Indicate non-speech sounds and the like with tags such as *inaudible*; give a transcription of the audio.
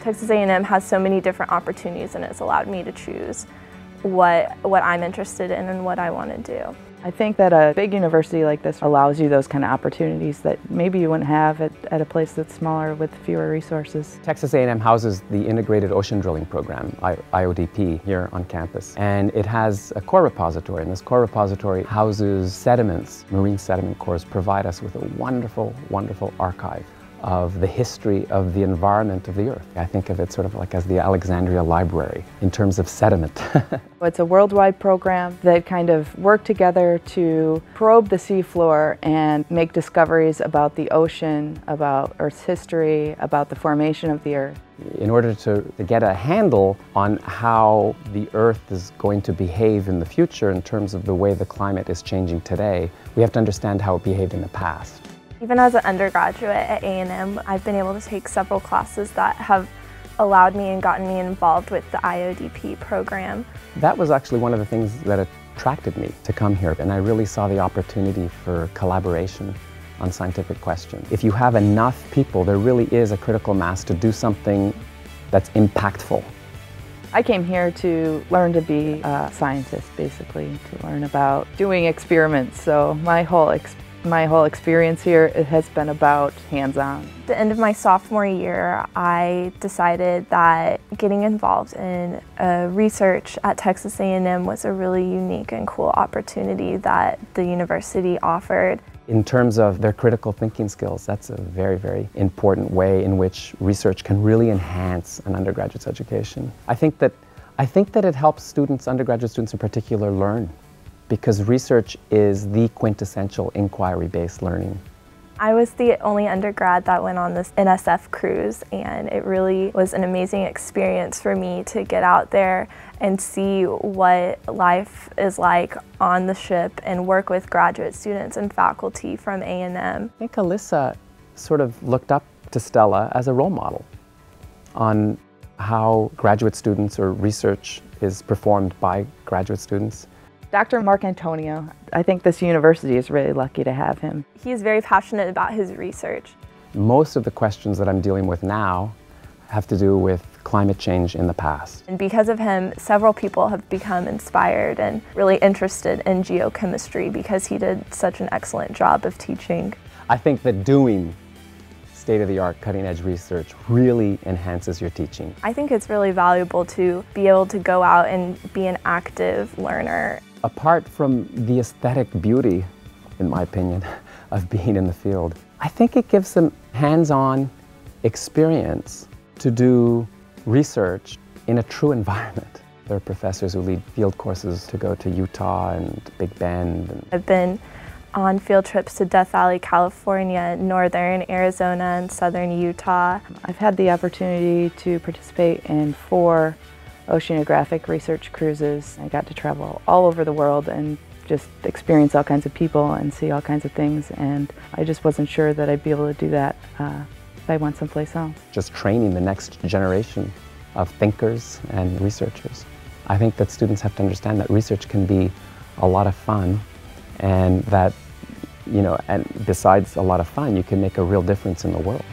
Texas A&M has so many different opportunities and it's allowed me to choose what, what I'm interested in and what I want to do. I think that a big university like this allows you those kind of opportunities that maybe you wouldn't have at, at a place that's smaller with fewer resources. Texas A&M houses the Integrated Ocean Drilling Program, IODP, here on campus. And it has a core repository, and this core repository houses sediments. Marine sediment cores provide us with a wonderful, wonderful archive of the history of the environment of the Earth. I think of it sort of like as the Alexandria Library in terms of sediment. *laughs* it's a worldwide program that kind of work together to probe the seafloor and make discoveries about the ocean, about Earth's history, about the formation of the Earth. In order to, to get a handle on how the Earth is going to behave in the future in terms of the way the climate is changing today, we have to understand how it behaved in the past. Even as an undergraduate at A&M, I've been able to take several classes that have allowed me and gotten me involved with the IODP program. That was actually one of the things that attracted me to come here, and I really saw the opportunity for collaboration on scientific questions. If you have enough people, there really is a critical mass to do something that's impactful. I came here to learn to be a scientist, basically, to learn about doing experiments. So my whole experience my whole experience here it has been about hands-on. The end of my sophomore year, I decided that getting involved in uh, research at Texas A&M was a really unique and cool opportunity that the university offered. In terms of their critical thinking skills, that's a very, very important way in which research can really enhance an undergraduate's education. I think that, I think that it helps students, undergraduate students in particular, learn because research is the quintessential inquiry-based learning. I was the only undergrad that went on this NSF cruise and it really was an amazing experience for me to get out there and see what life is like on the ship and work with graduate students and faculty from A&M. I think Alyssa sort of looked up to Stella as a role model on how graduate students or research is performed by graduate students. Dr. Marcantonio, I think this university is really lucky to have him. He's very passionate about his research. Most of the questions that I'm dealing with now have to do with climate change in the past. And because of him, several people have become inspired and really interested in geochemistry because he did such an excellent job of teaching. I think that doing state-of-the-art cutting-edge research really enhances your teaching. I think it's really valuable to be able to go out and be an active learner apart from the aesthetic beauty, in my opinion, *laughs* of being in the field, I think it gives them hands-on experience to do research in a true environment. *laughs* There are professors who lead field courses to go to Utah and Big Bend. I've been on field trips to Death Valley, California, northern Arizona, and southern Utah. I've had the opportunity to participate in four oceanographic research cruises. I got to travel all over the world and just experience all kinds of people and see all kinds of things and I just wasn't sure that I'd be able to do that uh, if I went someplace else. Just training the next generation of thinkers and researchers. I think that students have to understand that research can be a lot of fun and that, you know, and besides a lot of fun, you can make a real difference in the world.